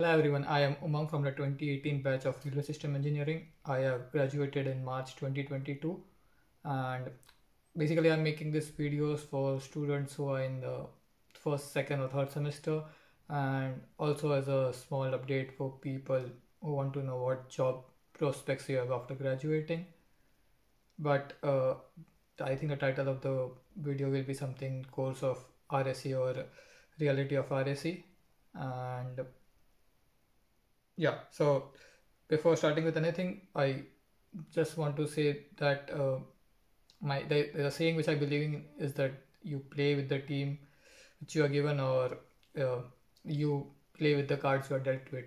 Hello everyone, I am Umang from the 2018 batch of Railway System Engineering. I have graduated in March 2022 and basically I'm making these videos for students who are in the first, second or third semester and also as a small update for people who want to know what job prospects you have after graduating. But uh, I think the title of the video will be something course of RSE or reality of RSE and yeah so before starting with anything i just want to say that uh, my the, the saying which i believe in is that you play with the team which you are given or uh, you play with the cards you are dealt with.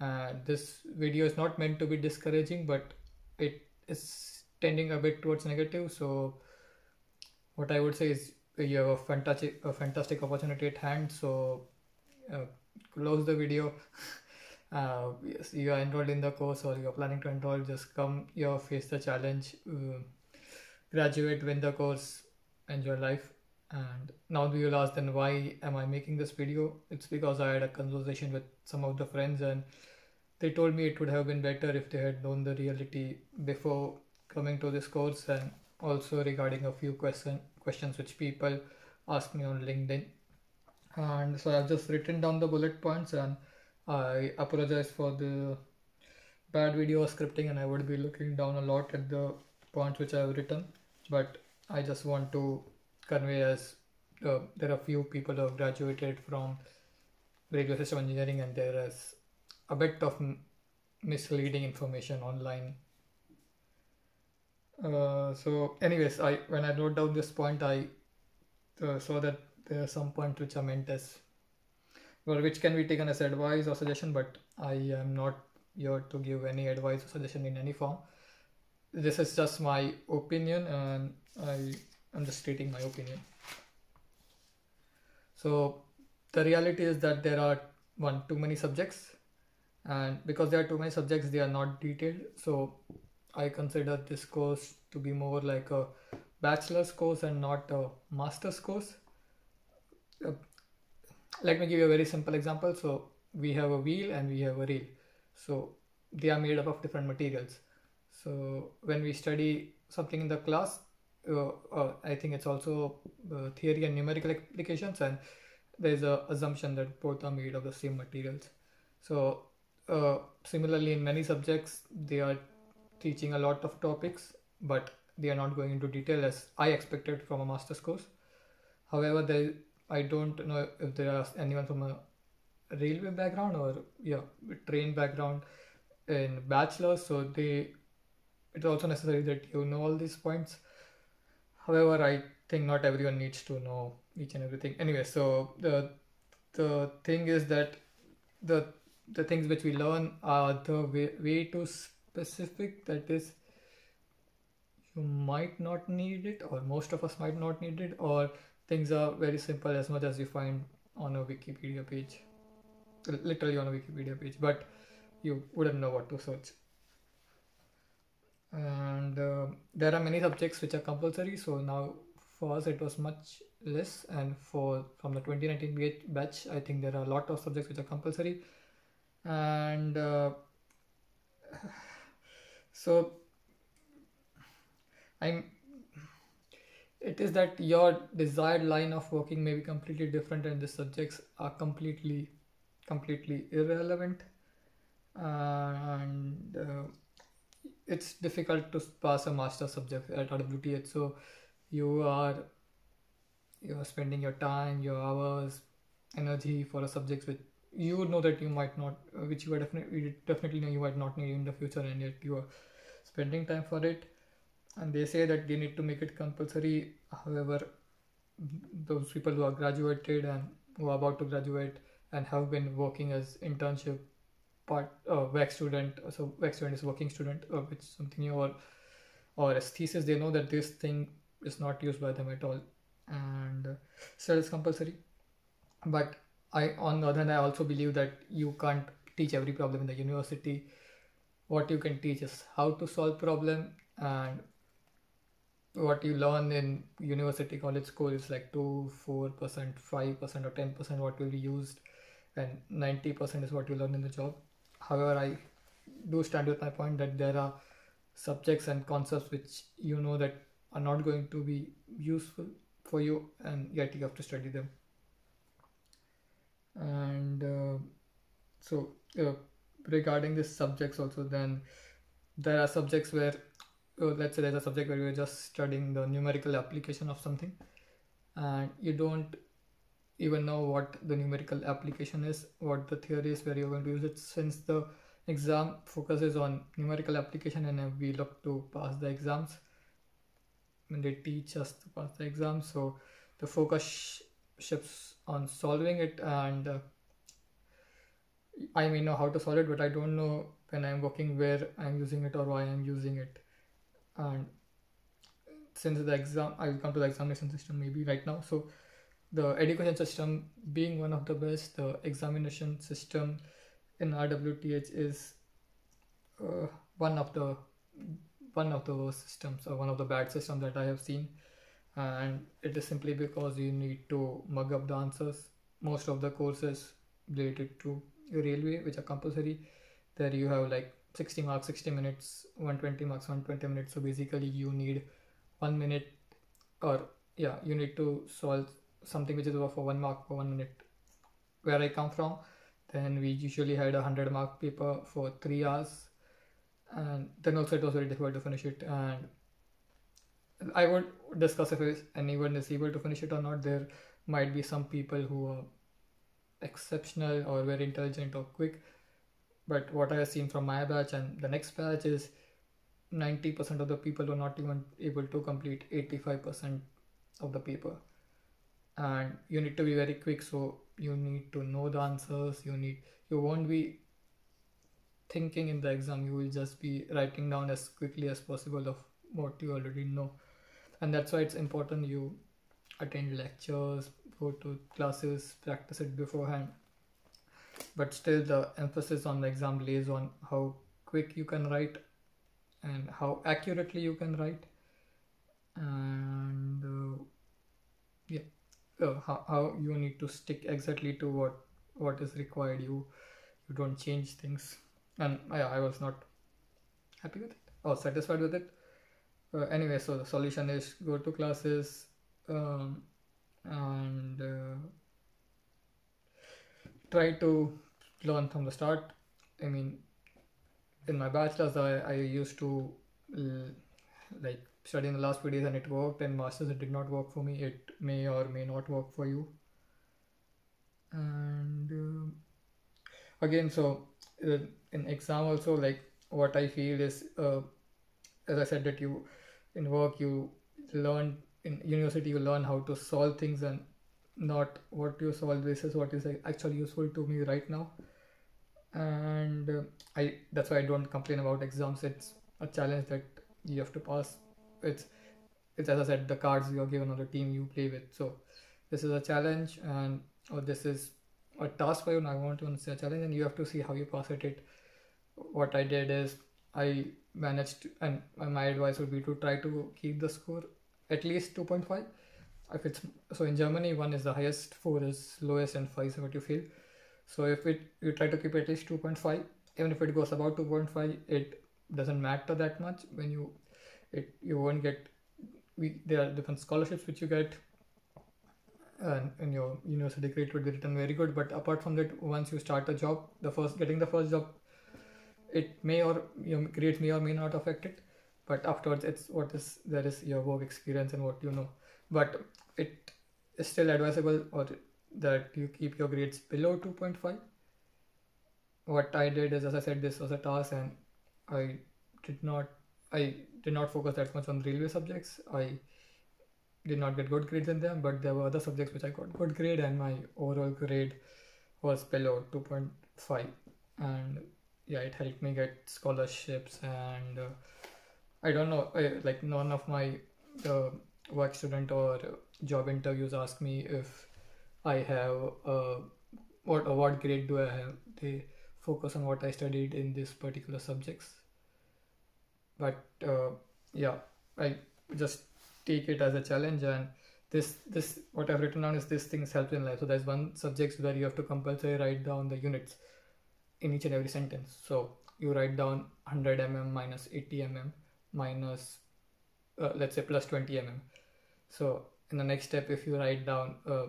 And this video is not meant to be discouraging but it is tending a bit towards negative. So what i would say is you have a fantastic a fantastic opportunity at hand. So uh, close the video uh, yes, you are enrolled in the course or you're planning to enroll, just come here, face the challenge, uh, graduate, win the course, and enjoy life. And now you will ask then why am I making this video? It's because I had a conversation with some of the friends and they told me it would have been better if they had known the reality before coming to this course and also regarding a few question questions which people ask me on LinkedIn. And so I've just written down the bullet points and I apologize for the bad video scripting and I would be looking down a lot at the points which I have written but I just want to convey as uh, there are few people who have graduated from railway system engineering and there is a bit of misleading information online. Uh, so anyways I when I wrote down this point I uh, saw that there are some points which are meant as well, which can be taken as advice or suggestion, but I am not here to give any advice or suggestion in any form. This is just my opinion, and I am just stating my opinion. So the reality is that there are one too many subjects, and because there are too many subjects, they are not detailed. So I consider this course to be more like a bachelor's course and not a master's course. Uh, Let me give you a very simple example. So we have a wheel and we have a rail. So they are made up of different materials. So when we study something in the class uh, uh, i think it's also uh, theory and numerical applications and there's a assumption that both are made of the same materials. So uh, similarly in many subjects they are teaching a lot of topics but they are not going into detail as i expected from a master's course. However there I don't know if there are anyone from a railway background or yeah train background in bachelor's so they it's also necessary that you know all these points. However i think not everyone needs to know each and everything. Anyway so the the thing is that the the things which we learn are the way, way too specific. That is you might not need it or most of us might not need it or things are very simple as much as you find on a Wikipedia page, literally on a Wikipedia page, but you wouldn't know what to search. And uh, there are many subjects which are compulsory, so now for us it was much less, and for from the 2019 batch, I think there are a lot of subjects which are compulsory, and uh, so I'm it is that your desired line of working may be completely different and the subjects are completely completely irrelevant. And uh, it's difficult to pass a master subject at RWTH so you are you are spending your time your hours energy for a subject which you know that you might not which you are definitely definitely know you might not need in the future and yet you are spending time for it and they say that they need to make it compulsory. However those people who are graduated and who are about to graduate and have been working as internship part uh, work student so work student is working student uh, which something new or or as thesis they know that this thing is not used by them at all. And uh, so it's compulsory. But i on the other hand i also believe that you can't teach every problem in the university. What you can teach is how to solve problem and what you learn in university college school is like 2 4% 5% or 10% what will be used and 90% is what you learn in the job. However, I do stand with my point that there are subjects and concepts which you know that are not going to be useful for you and yet you have to study them and uh, so uh, regarding these subjects also then there are subjects where let's say there's a subject where you're just studying the numerical application of something and you don't even know what the numerical application is what the theory is where you're going to use it. Since the exam focuses on numerical application and we look to pass the exams when they teach us to pass the exam so the focus shifts on solving it and uh, i may know how to solve it but i don't know when i'm working where i'm using it or why i'm using it and since the exam i will come to the examination system maybe right now. So the education system being one of the best the examination system in rwth is uh, one of the one of the worst systems or one of the bad systems that I have seen. And it is simply because you need to mug up the answers. Most of the courses related to railway which are compulsory there you have like 60 marks 60 minutes 120 marks 120 minutes. So basically you need one minute or yeah you need to solve something which is over for one mark for one minute. Where i come from then we usually had a 100 mark paper for three hours. And then also it was very difficult to finish it. And i would discuss if anyone is able to finish it or not. There might be some people who are exceptional or very intelligent or quick but what i have seen from my batch and the next batch is 90% of the people are not even able to complete 85% of the paper. And you need to be very quick so you need to know the answers. You need you won't be thinking in the exam. You will just be writing down as quickly as possible of what you already know. And that's why it's important you attend lectures go to classes practice it beforehand but still the emphasis on the exam lays on how quick you can write and how accurately you can write. And uh, yeah uh, how, how you need to stick exactly to what what is required. You you don't change things. And yeah, I was not happy with it or satisfied with it. Uh, anyway, so the solution is go to classes um, and uh, try to learn from the start. I mean, in my bachelor's, I, I used to like study in the last few days and it worked. And masters, it did not work for me. It may or may not work for you. And uh, again, so uh, in exam also like what i feel is uh, as i said that you in work you learn in university you learn how to solve things and not what you solve this is what is actually useful to me right now. And uh, i that's why i don't complain about exams. It's a challenge that you have to pass. It's it's as i said the cards you are given on the team you play with. So this is a challenge and or this is a task for you. And i want to say a challenge and you have to see how you pass it. It what I did is I managed to, and my advice would be to try to keep the score at least 2.5 if it's so in Germany one is the highest four is lowest and five is what you feel. So if it you try to keep at least 2.5 even if it goes about 2.5 it doesn't matter that much when you it you won't get we there are different scholarships which you get and in your university grade would be written very good but apart from that once you start a job the first getting the first job it may or your grades may or may not affect it but afterwards it's what is there is your work experience and what you know but it is still advisable or that you keep your grades below 2.5 what i did is as i said this was a task and i did not i did not focus that much on railway subjects. I did not get good grades in them but there were other subjects which i got good grade and my overall grade was below 2.5 and yeah it helped me get scholarships and uh, i don't know I, like none of my uh, work student or job interviews ask me if i have uh, what what grade do i have they focus on what i studied in this particular subjects but uh, yeah i just take it as a challenge and this this what I've written down is this things help in life. So there's one subject where you have to compulsory write down the units in each and every sentence. So you write down 100 mm minus 80 mm minus uh, let's say plus 20 mm. So in the next step, if you write down uh,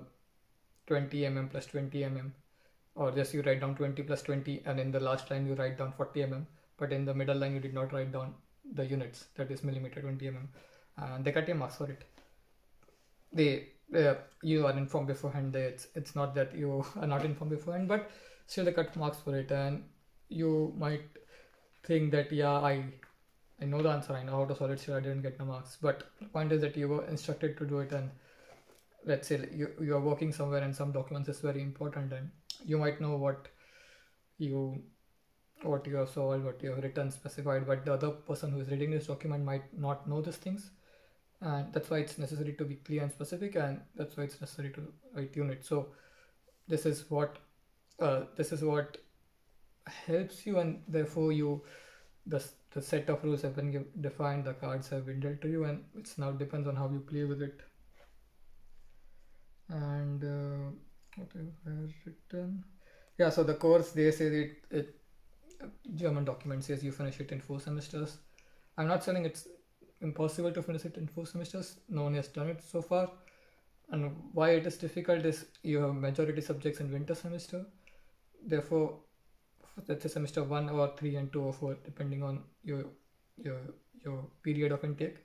20 mm plus 20 mm, or just you write down 20 plus 20, and in the last line you write down 40 mm, but in the middle line you did not write down the units, that is millimeter 20 mm, and they cut your marks for it. They uh, you are informed beforehand. It's it's not that you are not informed beforehand, but still they cut marks for it, and you might think that yeah I I know the answer. I know how to solve it. Still, I didn't get the marks. But the point is that you were instructed to do it, and let's say you you are working somewhere and some documents is very important, and you might know what you what you have solved, what you have written, specified, but the other person who is reading this document might not know these things, and that's why it's necessary to be clear and specific, and that's why it's necessary to write unit. So this is what uh, this is what helps you, and therefore you the the set of rules have been defined, the cards have been dealt to you, and it's now depends on how you play with it. And uh, what I have written, yeah. So the course they say it, it German document says you finish it in four semesters. I'm not saying it's impossible to finish it in four semesters. No one has done it so far. And why it is difficult is you have majority subjects in winter semester. Therefore, let's say semester one or three and two or four, depending on your your your period of intake.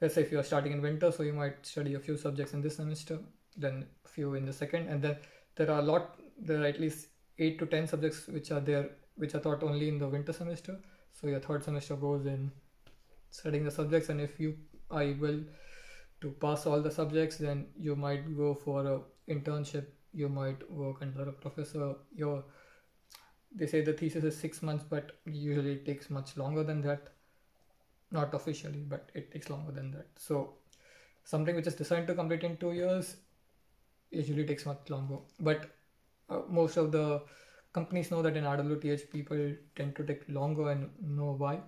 Let's say if you are starting in winter, so you might study a few subjects in this semester, then a few in the second, and then there are a lot. There are at least eight to ten subjects which are there, which are taught only in the winter semester. So your third semester goes in studying the subjects, and if you are able to pass all the subjects, then you might go for a internship. You might work under a professor. Your they say the thesis is six months, but usually it takes much longer than that. Not officially, but it takes longer than that. So something which is designed to complete in two years usually takes much longer. But uh, most of the companies know that in RWTH people tend to take longer and know why.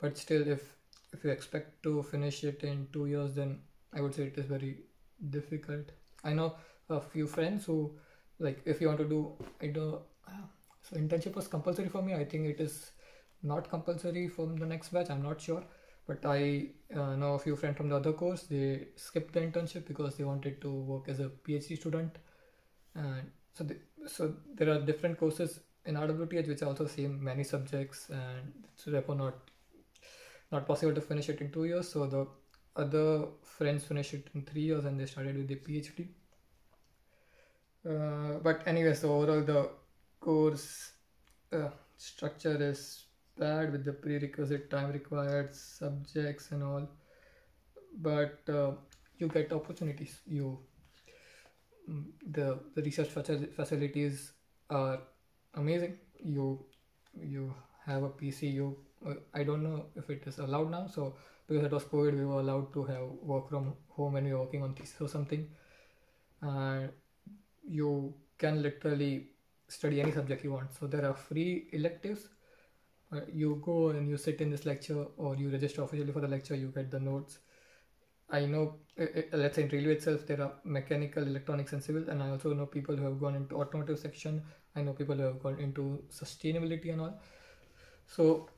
But still, if if you expect to finish it in two years, then I would say it is very difficult. I know a few friends who like if you want to do either so internship was compulsory for me. I think it is not compulsory from the next batch. I'm not sure, but I uh, know a few friends from the other course. They skipped the internship because they wanted to work as a PhD student, and so they, so there are different courses in RWTH which are also same many subjects, and it's therefore not not possible to finish it in two years. So the other friends finished it in three years and they started with the PhD. Uh, but anyway, so overall the course uh, structure is bad with the prerequisite time required subjects and all. But uh, you get opportunities. You mm, the the research facilities are amazing. You you have a pc you uh, i don't know if it is allowed now so because it was covid we were allowed to have work from home when we were working on thesis or something. And you can literally study any subject you want. So there are free electives. Uh, you go and you sit in this lecture or you register officially for the lecture, you get the notes. I know, uh, uh, let's say in railway itself, there are mechanical, electronics, and civil, and I also know people who have gone into automotive section. I know people who have gone into sustainability and all. So,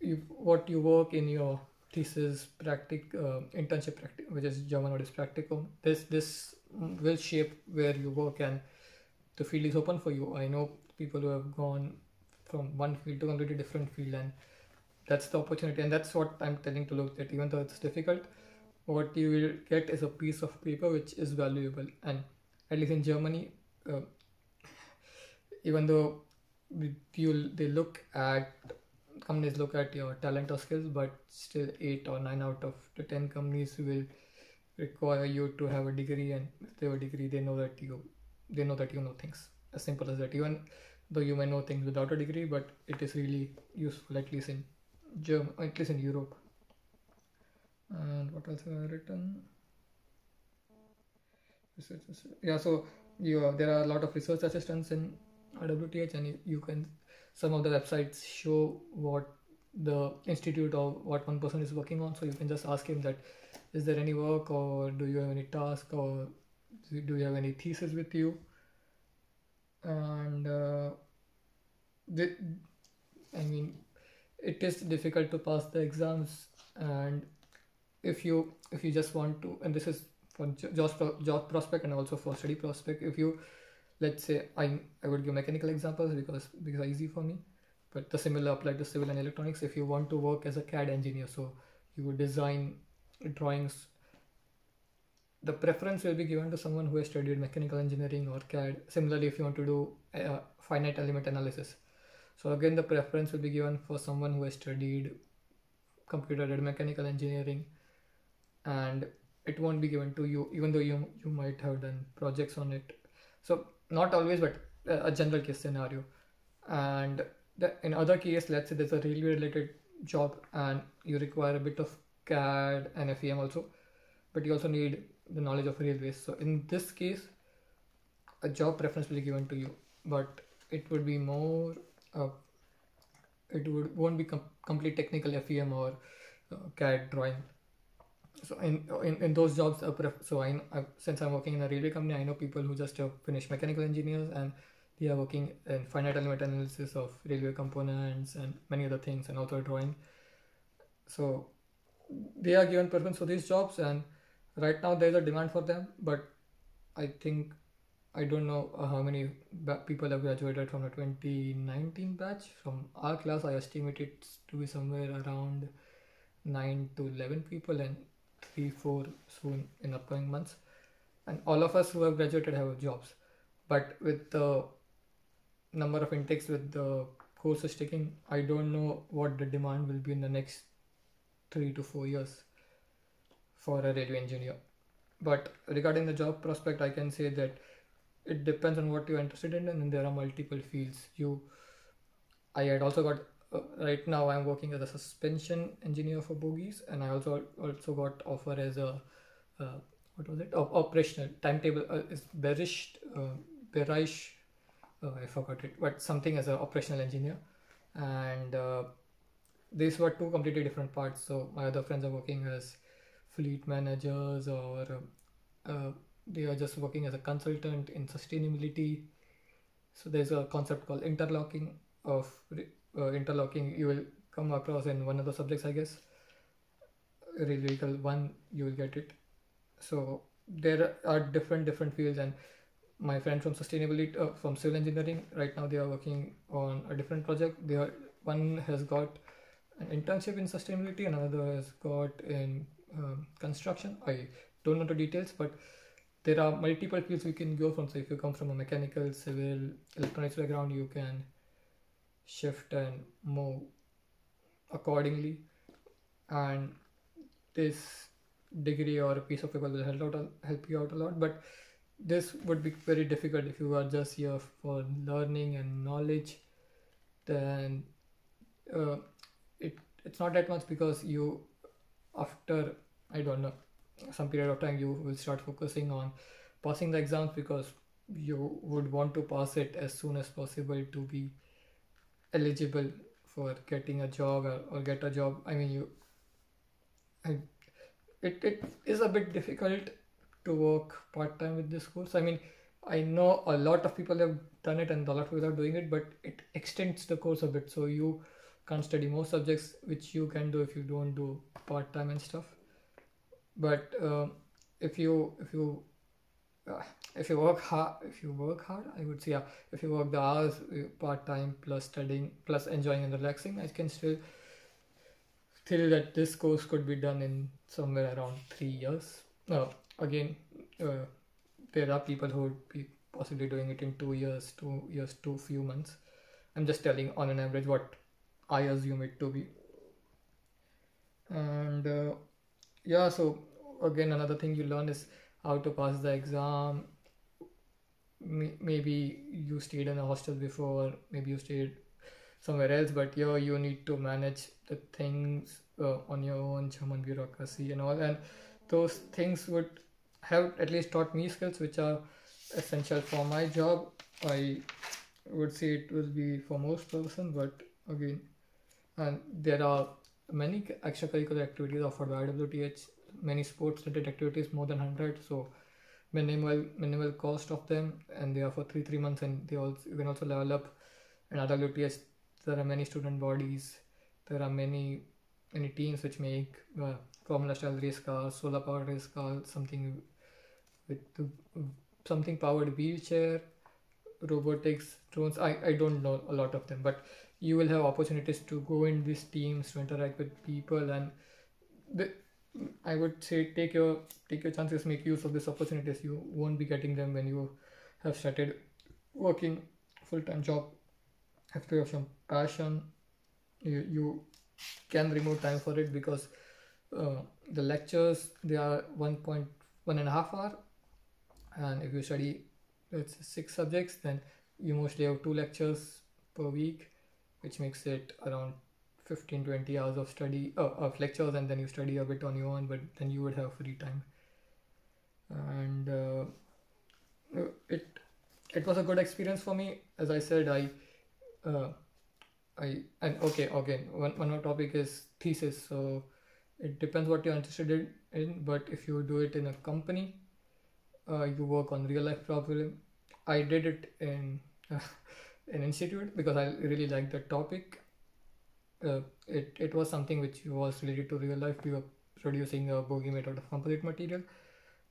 you, what you work in your thesis, practic, uh, internship, practic, which is German word is practicum. This this will shape where you work and the field is open for you. I know people who have gone from one field to completely different field, and that's the opportunity. And that's what I'm telling to look at. Even though it's difficult, what you will get is a piece of paper which is valuable. And at least in Germany, uh, even though you they look at companies look at your talent or skills, but still eight or nine out of the ten companies will require you to have a degree, and if they have a degree, they know that you they know that you know things. As simple as that. Even though you may know things without a degree but it is really useful at least in German at least in Europe. And what else have I written? Yeah so you uh, there are a lot of research assistants in RWTH and you, you can some of the websites show what the institute or what one person is working on. So you can just ask him that is there any work or do you have any task or do you have any thesis with you? And uh, the, i mean it is difficult to pass the exams. And if you if you just want to and this is for job, job prospect and also for study prospect if you let's say i i would give mechanical examples because because are easy for me. But the similar apply to civil and electronics. If you want to work as a cad engineer so you would design drawings the preference will be given to someone who has studied mechanical engineering or cad similarly if you want to do a finite element analysis. So again the preference will be given for someone who has studied computer and mechanical engineering and it won't be given to you even though you you might have done projects on it. So not always but uh, a general case scenario. And the, in other case let's say there's a railway related job and you require a bit of cad and fem also but you also need the knowledge of railways. So in this case a job preference will be given to you but it would be more uh, it would won't be com- complete technical fem or uh, cad drawing. So in, in in those jobs so I, I since i'm working in a railway company i know people who just uh, finish mechanical engineers and they are working in finite element analysis of railway components and many other things and also drawing. So they are given preference for these jobs and right now there's a demand for them but i think i don't know uh, how many people have graduated from the 2019 batch from our class i estimate it to be somewhere around 9 to 11 people and three, four soon in upcoming months. And all of us who have graduated have jobs. But with the number of intakes with the courses taking, I don't know what the demand will be in the next three to four years for a railway engineer. But regarding the job prospect, I can say that it depends on what you're interested in, and there are multiple fields. You, I had also got uh, right now I'm working as a suspension engineer for bogies, and I also also got offer as a uh, what was it operational timetable uh, is Berish uh, Berish uh, I forgot it, but something as an operational engineer, and uh, these were two completely different parts. So my other friends are working as fleet managers or uh, they are just working as a consultant in sustainability. So there's a concept called interlocking of uh, interlocking. You will come across in one of the subjects i guess. Vehicle one you will get it. So there are different different fields and my friend from sustainability uh, from civil engineering right now they are working on a different project. They are one has got an internship in sustainability another has got in um, construction. I don't know the details but there are multiple fields we can go from. So if you come from a mechanical civil electronics background you can shift and move accordingly. And this degree or a piece of paper will help out help you out a lot. But this would be very difficult if you are just here for learning and knowledge. Then uh, it it's not that much because you after i don't know. Some period of time you will start focusing on passing the exams because you would want to pass it as soon as possible to be eligible for getting a job or, or get a job. I mean you I, it, it is a bit difficult to work part-time with this course. I mean i know a lot of people have done it and a lot of people are doing it but it extends the course a bit. So you can't study more subjects which you can do if you don't do part-time and stuff but uh, if you if you uh, if you work hard if you work hard i would say yeah if you work the hours uh, part-time plus studying plus enjoying and relaxing i can still feel that this course could be done in somewhere around three years. Uh, again uh, there are people who would be possibly doing it in two years two years two few months. I'm just telling on an average what i assume it to be. And uh, yeah so again another thing you learn is how to pass the exam. Maybe you stayed in a hostel before maybe you stayed somewhere else but here you need to manage the things uh, on your own german bureaucracy and all. And those things would have at least taught me skills which are essential for my job. I would say it will be for most person but again and there are many extracurricular activities offered by RWTH many sports related activities more than 100 so minimal minimal cost of them and they are for three three months and they also you can also level up. In rwth there are many student bodies. There are many many teams which make uh, formula style race cars solar powered race cars something with something powered wheelchair robotics drones. I, I don't know a lot of them but you will have opportunities to go in these teams to interact with people and the, i would say take your take your chances make use of these opportunities. You won't be getting them when you have started working full-time job. Have to have some passion. You, you can remove time for it because uh, the lectures they are one point one and a half hour. And if you study it's six subjects then you mostly have two lectures per week which makes it around 15 20 hours of study uh, of lectures and then you study a bit on your own but then you would have free time. And uh, it it was a good experience for me. As i said i uh, i and okay again one, one more topic is thesis. So it depends what you're interested in, but if you do it in a company uh, you work on real life problem. I did it in an institute because i really liked the topic. Uh, it, it was something which was related to real life. We were producing a bogie made out of composite material.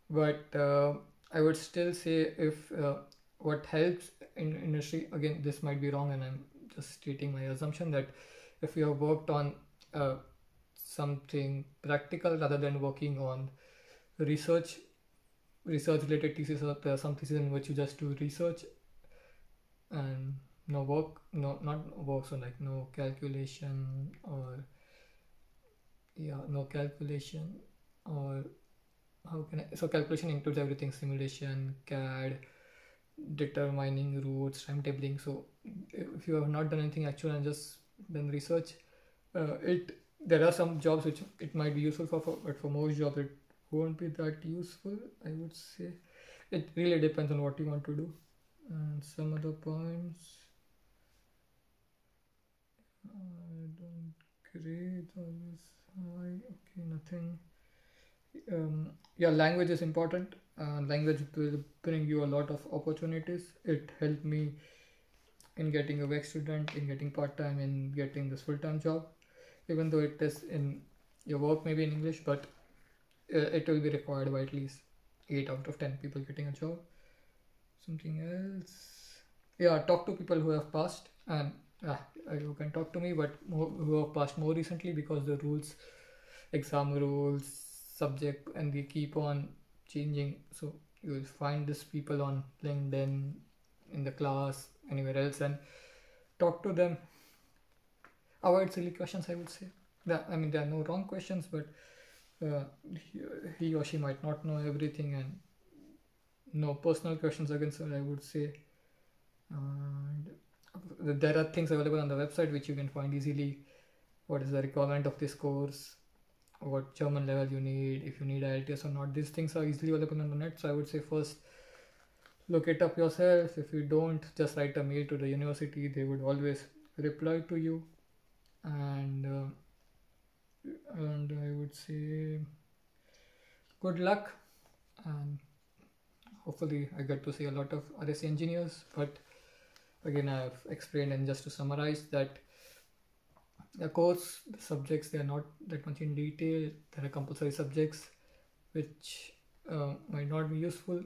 But uh, i would still say if uh, what helps in industry again this might be wrong and i'm just stating my assumption that if you have worked on uh, something practical rather than working on research research related thesis or some thesis in which you just do research and no work no not work so like no calculation or yeah no calculation or how can I so calculation includes everything simulation CAD determining routes timetabling. So if you have not done anything actual and just done research uh, it there are some jobs which it might be useful for, for but for most jobs it won't be that useful i would say. It really depends on what you want to do and some other points i don't grade always okay nothing. Um, yeah language is important uh, language will bring you a lot of opportunities. It helped me in getting a work student in getting part-time in getting this full-time job. Even though it is in your work maybe in english but uh, it will be required by at least 8 out of 10 people getting a job. Something else. Yeah talk to people who have passed and uh, you can talk to me but more, who have passed more recently because the rules exam rules subject and they keep on changing. So you will find these people on linkedin in the class anywhere else and talk to them. Avoid silly questions i would say. That i mean there are no wrong questions but uh, he, he or she might not know everything and no personal questions are concerned i would say. And there are things available on the website which you can find easily. What is the requirement of this course? What german level you need? If you need IELTS or not? These things are easily available on the net. So i would say first look it up yourself. If you don't just write a mail to the university. They would always reply to you. And uh, and I would say good luck. And hopefully I get to see a lot of RSE engineers but again I've explained and just to summarize that the course the subjects they are not that much in detail. There are compulsory subjects which uh, might not be useful.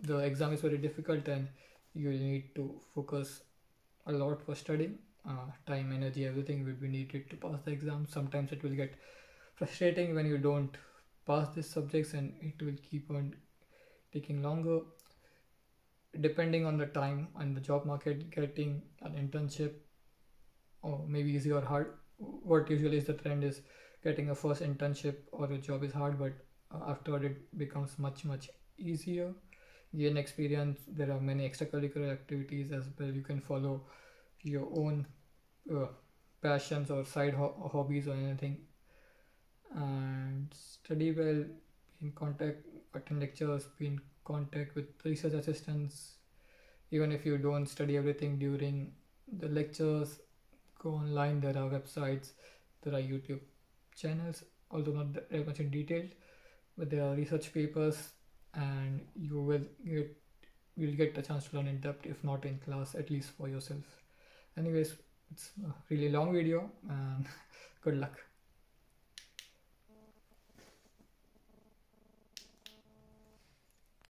The exam is very difficult and you need to focus a lot for studying. Uh, time energy everything will be needed to pass the exam. Sometimes it will get frustrating when you don't pass these subjects and it will keep on taking longer depending on the time and the job market getting an internship or maybe easy or hard what usually is the trend is getting a first internship or a job is hard but uh, afterward it becomes much much easier. Gain experience there are many extracurricular activities as well. You can follow your own uh, passions or side ho- hobbies or anything. And study well be in contact attend lectures be in contact with research assistants even if you don't study everything during the lectures go online. There are websites there are youtube channels although not very much in detail but there are research papers and you will get you'll get a chance to learn in depth if not in class at least for yourself. Anyways it's a really long video and good luck